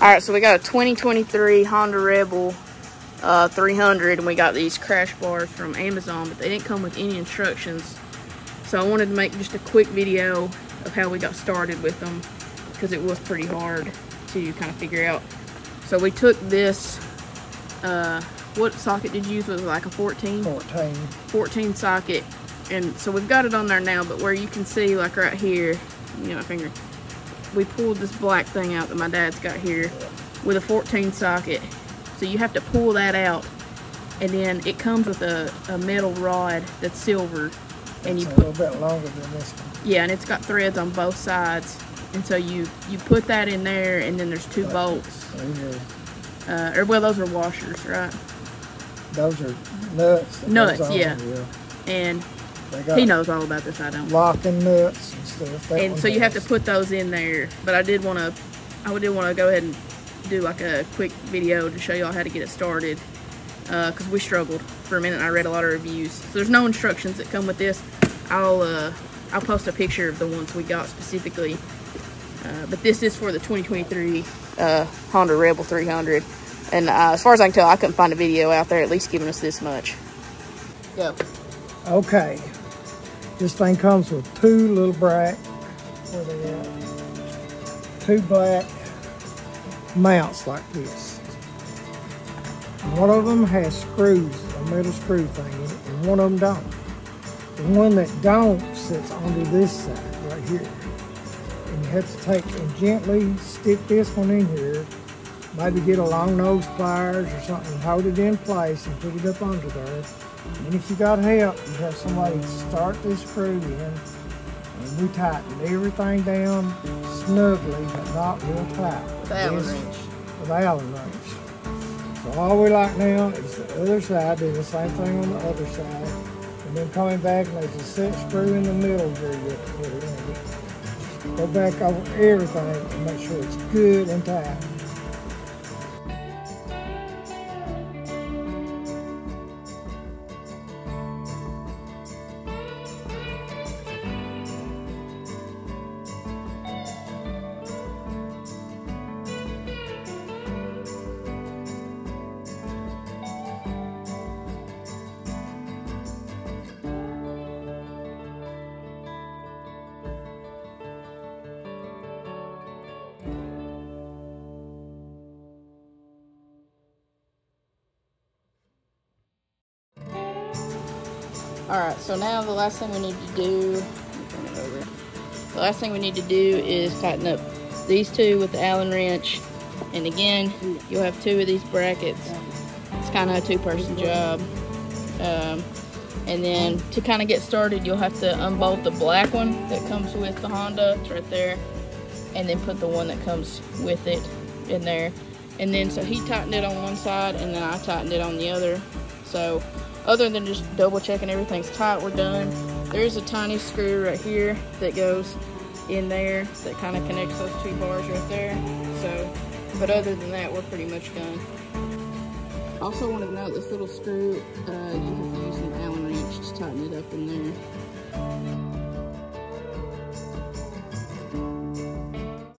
All right, so we got a 2023 Honda Rebel uh, 300, and we got these crash bars from Amazon, but they didn't come with any instructions. So I wanted to make just a quick video of how we got started with them, because it was pretty hard to kind of figure out. So we took this, uh, what socket did you use? Was it like a 14? 14. 14 socket. And so we've got it on there now, but where you can see, like right here, you know, my finger, we pulled this black thing out that my dad's got here with a 14 socket. So you have to pull that out and then it comes with a, a metal rod that's silver and It's you a put little bit longer than this one. yeah and it's got threads on both sides and so you you put that in there and then there's two bolts uh, or well those are washers right those are nuts. Nuts, yeah. here. and he knows all about this I don't locking nuts and stuff. And one so you have to put those in there but I did want to I did want to go ahead and do like a quick video to show y'all how to get it started because we struggled for a minute and I read a lot of reviews. So there's no instructions that come with this. I'll uh, I'll post a picture of the ones we got specifically uh, but this is for the 2023 uh, Honda Rebel 300 and uh, as far as I can tell I couldn't find a video out there at least giving us this much. Go Okay. This thing comes with two little black, where they at? Two black mounts like this. One of them has screws, a metal screw thing in it, and one of them don't. The one that don't sits under this side right here. And you have to take and gently stick this one in here. Maybe get a long nose pliers or something, hold it in place and put it up under there. And if you got help, you have somebody start this screw in, and we tighten everything down snugly, but not real tight. with Allen wrench With Allen wrench. So all we like now is the other side, do the same thing on the other side, and then coming back and there's a set screw in the middle here you have to put it in. Go back over everything and make sure it's good and tight. All right, so now the last thing we need to do. The last thing we need to do is tighten up these two with the Allen wrench. And again, you'll have two of these brackets. It's kind of a two-person job. Um, and then to kind of get started, you'll have to unbolt the black one that comes with the Honda. It's right there. And then put the one that comes with it in there. And then, so he tightened it on one side and then I tightened it on the other. So other than just double checking everything's tight, we're done. There's a tiny screw right here that goes in there that kind of connects those two bars right there. So, but other than that, we're pretty much done. Also wanted to note this little screw, uh, you have to use an Allen wrench to tighten it up in there.